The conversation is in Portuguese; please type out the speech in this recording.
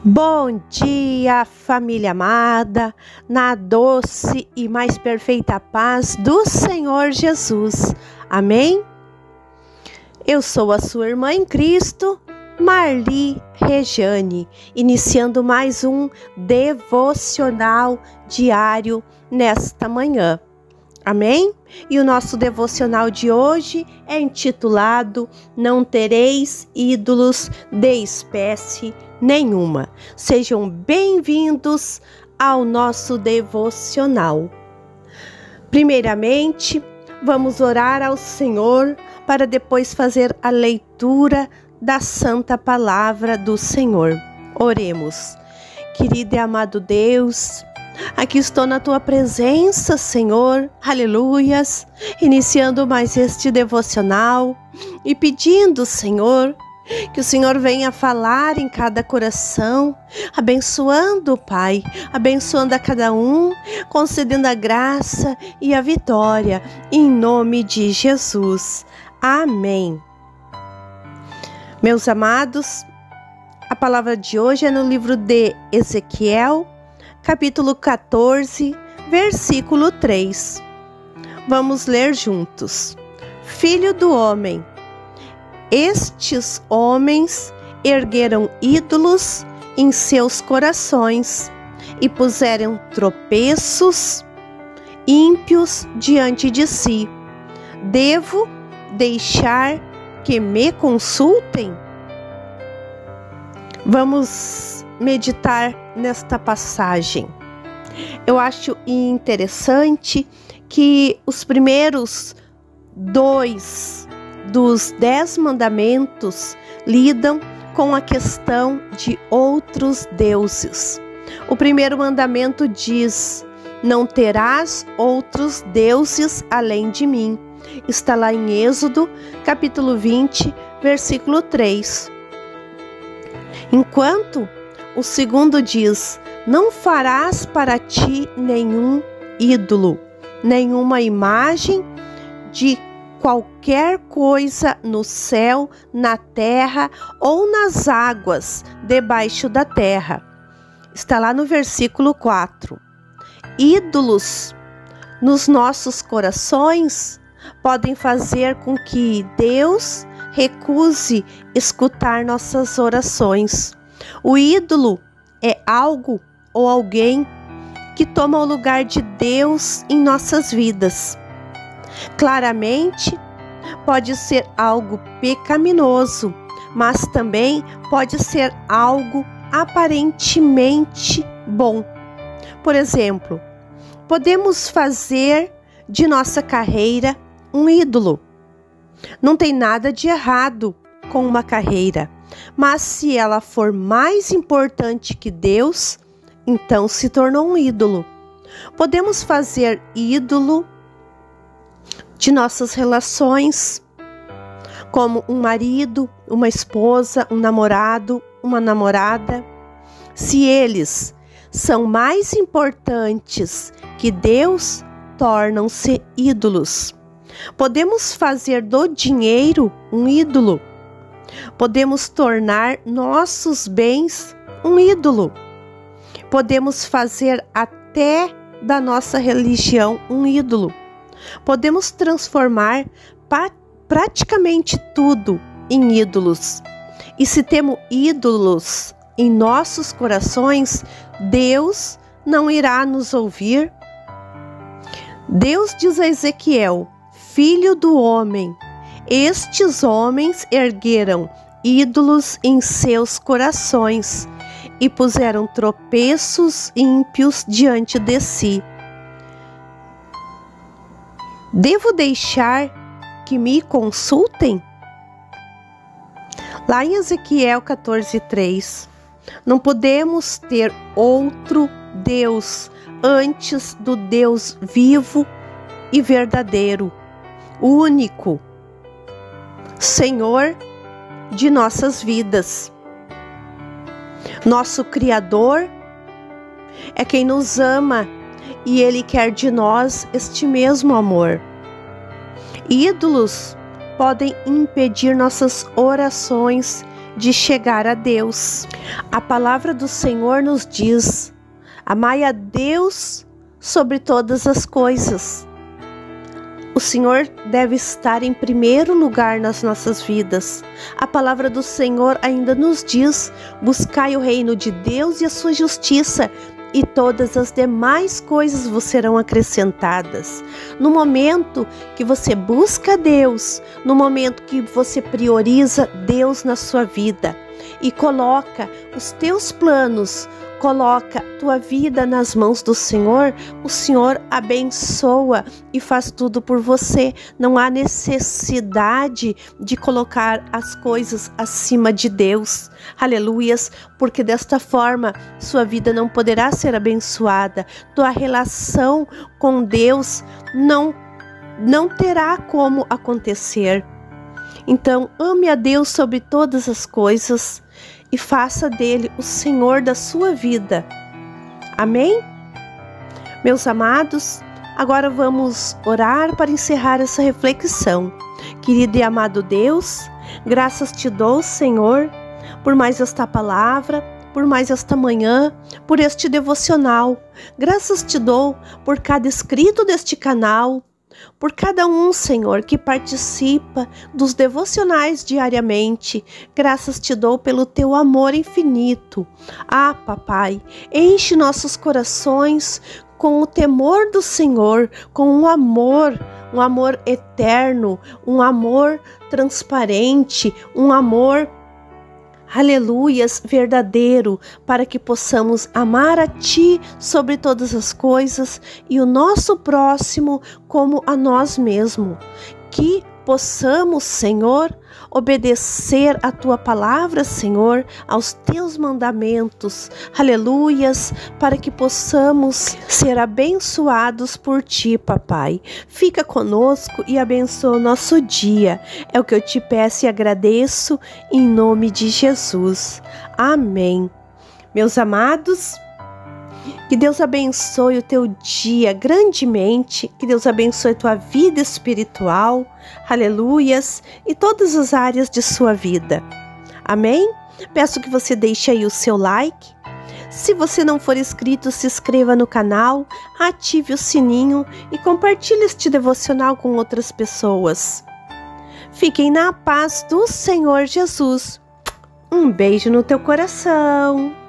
Bom dia, família amada, na doce e mais perfeita paz do Senhor Jesus. Amém? Eu sou a sua irmã em Cristo, Marli Rejane, iniciando mais um devocional diário nesta manhã. Amém? E o nosso devocional de hoje é intitulado Não Tereis Ídolos de Espécie Nenhuma. Sejam bem-vindos ao nosso devocional. Primeiramente, vamos orar ao Senhor para depois fazer a leitura da Santa Palavra do Senhor. Oremos. Querido e amado Deus, Aqui estou na tua presença, Senhor, aleluias, iniciando mais este devocional e pedindo, Senhor, que o Senhor venha falar em cada coração, abençoando, Pai, abençoando a cada um, concedendo a graça e a vitória, em nome de Jesus. Amém. Meus amados, a palavra de hoje é no livro de Ezequiel, capítulo 14, versículo 3. Vamos ler juntos. Filho do homem, estes homens ergueram ídolos em seus corações e puseram tropeços ímpios diante de si. Devo deixar que me consultem? Vamos meditar nesta passagem. Eu acho interessante que os primeiros dois dos dez mandamentos lidam com a questão de outros deuses. O primeiro mandamento diz: Não terás outros deuses além de mim. Está lá em Êxodo, capítulo 20, versículo 3. Enquanto o segundo diz: Não farás para ti nenhum ídolo, nenhuma imagem de qualquer coisa no céu, na terra ou nas águas debaixo da terra. Está lá no versículo 4. Ídolos nos nossos corações podem fazer com que Deus recuse escutar nossas orações. O ídolo é algo ou alguém que toma o lugar de Deus em nossas vidas. Claramente, pode ser algo pecaminoso, mas também pode ser algo aparentemente bom. Por exemplo, podemos fazer de nossa carreira um ídolo. Não tem nada de errado com uma carreira, mas se ela for mais importante que Deus, então se tornou um ídolo. Podemos fazer ídolo de nossas relações, como um marido, uma esposa, um namorado, uma namorada. Se eles são mais importantes que Deus, tornam-se ídolos. Podemos fazer do dinheiro um ídolo Podemos tornar nossos bens um ídolo. Podemos fazer até da nossa religião um ídolo. Podemos transformar praticamente tudo em ídolos. E se temos ídolos em nossos corações, Deus não irá nos ouvir. Deus diz a Ezequiel: Filho do homem, estes homens ergueram ídolos em seus corações e puseram tropeços ímpios diante de si. Devo deixar que me consultem? Lá em Ezequiel 14:3, não podemos ter outro Deus antes do Deus vivo e verdadeiro, único Senhor de nossas vidas. Nosso Criador é quem nos ama e Ele quer de nós este mesmo amor. Ídolos podem impedir nossas orações de chegar a Deus. A palavra do Senhor nos diz: amai a Deus sobre todas as coisas. O Senhor deve estar em primeiro lugar nas nossas vidas. A palavra do Senhor ainda nos diz: buscai o reino de Deus e a sua justiça, e todas as demais coisas vos serão acrescentadas. No momento que você busca Deus, no momento que você prioriza Deus na sua vida e coloca os teus planos, coloca tua vida nas mãos do Senhor, o Senhor abençoa e faz tudo por você. Não há necessidade de colocar as coisas acima de Deus. Aleluias, porque desta forma sua vida não poderá ser abençoada. Tua relação com Deus não não terá como acontecer. Então, ame a Deus sobre todas as coisas e faça dele o Senhor da sua vida. Amém? Meus amados, agora vamos orar para encerrar essa reflexão. Querido e amado Deus, graças te dou, Senhor, por mais esta palavra, por mais esta manhã, por este devocional. Graças te dou por cada escrito deste canal, por cada um, Senhor, que participa dos devocionais diariamente. Graças te dou pelo teu amor infinito. Ah, Papai, enche nossos corações com o temor do Senhor, com um amor, um amor eterno, um amor transparente, um amor aleluias, verdadeiro, para que possamos amar a Ti sobre todas as coisas e o nosso próximo como a nós mesmos. Que possamos, Senhor, obedecer a tua palavra, Senhor, aos teus mandamentos, aleluias, para que possamos ser abençoados por ti, papai. Fica conosco e abençoa o nosso dia. É o que eu te peço e agradeço em nome de Jesus. Amém. Meus amados, que Deus abençoe o teu dia grandemente, que Deus abençoe a tua vida espiritual, aleluias, e todas as áreas de sua vida. Amém? Peço que você deixe aí o seu like. Se você não for inscrito, se inscreva no canal, ative o sininho e compartilhe este devocional com outras pessoas. Fiquem na paz do Senhor Jesus. Um beijo no teu coração.